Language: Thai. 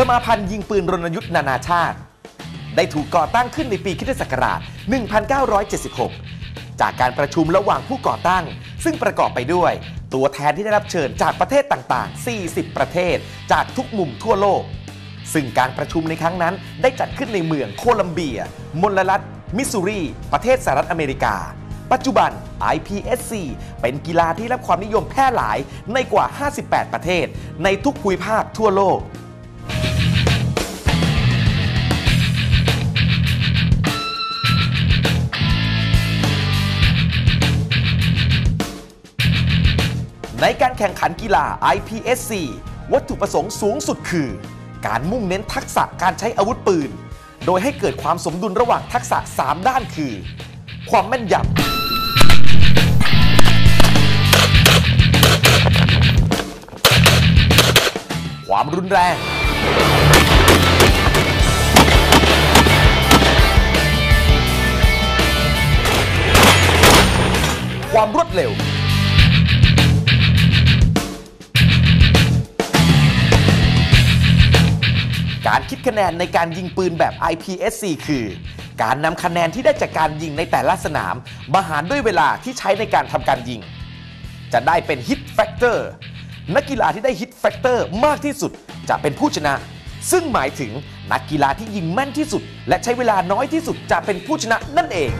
สมาพันธ์ยิงปืนรณยุทธ์นานาชาติ ได้ถูกก่อตั้งขึ้นในปีคิศักราช1976 จากการประชุมระหว่างผู้ก่อตั้ง ซึ่งประกอบไปด้วย ตัวแทนที่ได้รับเชิญจากประเทศต่างๆ 40 ประเทศ จากทุกมุมทั่วโลก ซึ่งการประชุมในครั้งนั้นได้จัดขึ้นในเมืองโคลัมเบีย มลรัฐ มิสซูรี ประเทศสหรัฐอเมริกาปัจจุบัน IPSC เป็นกีฬาที่รับความนิยมแพร่หลายในกว่า 58 ประเทศ ในทุกภูมิภาคทั่วโลก ในการแข่งขันกีฬา IPSC วัตถุประสงค์สูงสุดคือ การมุ่งเน้นทักษะการใช้อาวุธปืน โดยให้เกิดความสมดุลระหว่างทักษะ 3 ด้านคือ ความแม่นยำ ความรุนแรง ความรวดเร็ว การคิดคะแนนในการยิงปืนแบบ IPSC คือ การนำคะแนนที่ได้จากการยิงในแต่ละสนาม มาหารด้วยเวลาที่ใช้ในการทำการยิง จะได้เป็น Hit Factor นักกีฬาที่ได้ Hit Factor มากที่สุดจะเป็นผู้ชนะ ซึ่งหมายถึงนักกีฬาที่ยิงแม่นที่สุด และใช้เวลาน้อยที่สุดจะเป็นผู้ชนะนั่นเอง